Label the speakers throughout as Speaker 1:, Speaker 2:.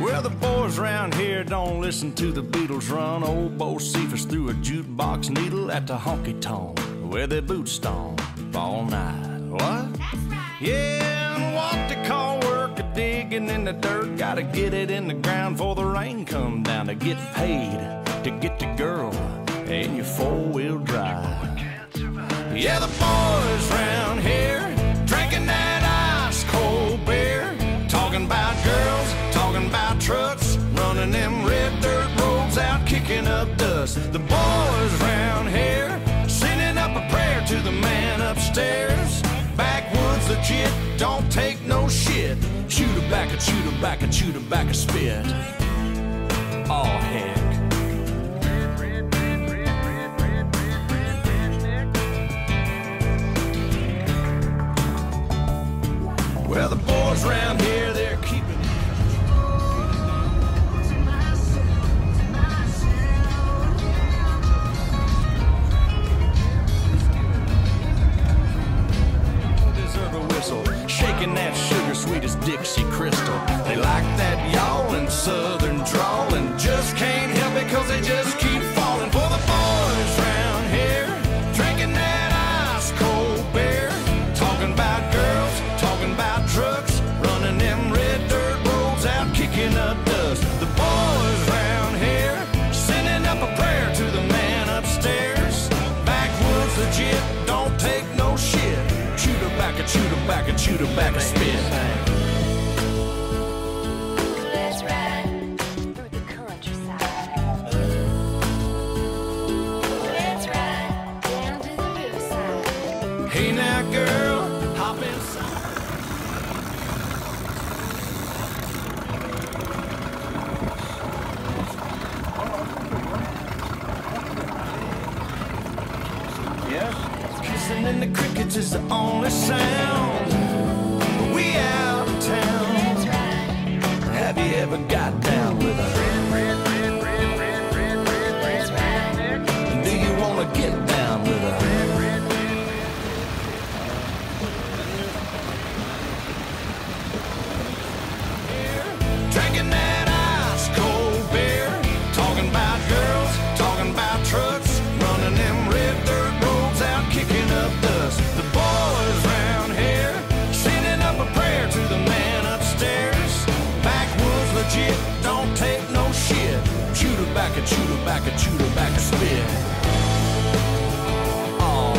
Speaker 1: Well, the boys round here don't listen to the Beatles run. Old Bocephus threw a jukebox needle at the honky tonk where their boots stomp all night. What? That's right. Yeah, and what they call work a digging in the dirt. Gotta get it in the ground before the rain come down to get paid to get the girl in your four wheel drive. Yeah, the boys round here running them red dirt roads out, kicking up dust. The boys round here sending up a prayer to the man upstairs. Backwoods legit, don't take no shit. Chew tobacco, chew tobacco, chew tobacco, spit. Oh heck. Well, the up is the only sound. We out of town.
Speaker 2: Let's.
Speaker 1: Have you ever got down with her?
Speaker 2: Let's
Speaker 1: don't take no shit. Chew tobacco, chew tobacco, chew tobacco, spit. Oh,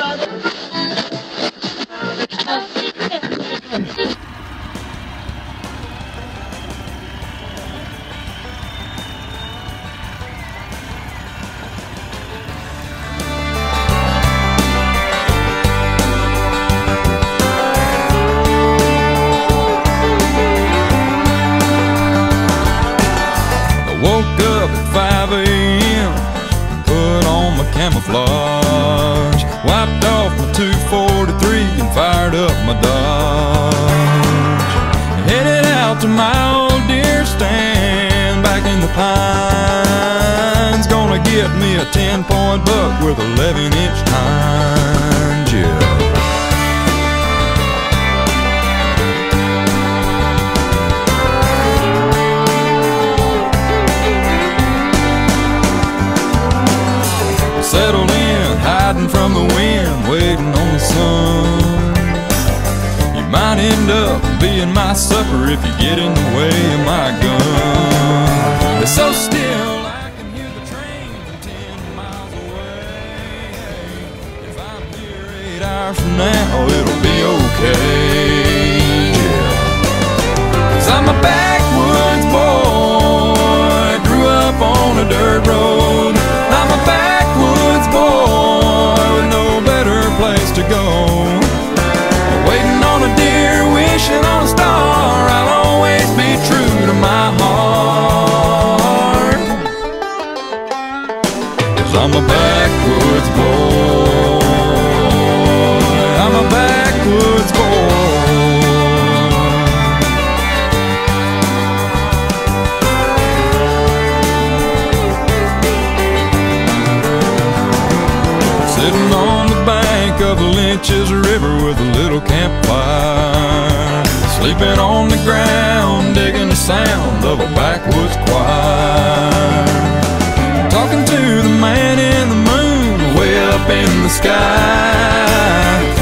Speaker 2: ride.
Speaker 3: Fired up my Dodge. Headed out to my old deer stand back in the pines. Gonna get me a 10 point buck with 11 inch tines. Yeah. Settled in, hiding from the wind, waiting on the sun. Might end up being my supper if you get in the way of my gun. It's so still, I can hear the train from now, it'll be okay. Cause I'm a backwoods boy, grew up on a dirt road. I'm a backwoods boy with no better place to go. I'm a backwoods boy. I'm a backwoods boy. Sitting on the bank of the Lynches River with a little campfire. Sleeping on the ground, digging the sound of a backwoods choir the man in the moon, way up in the sky.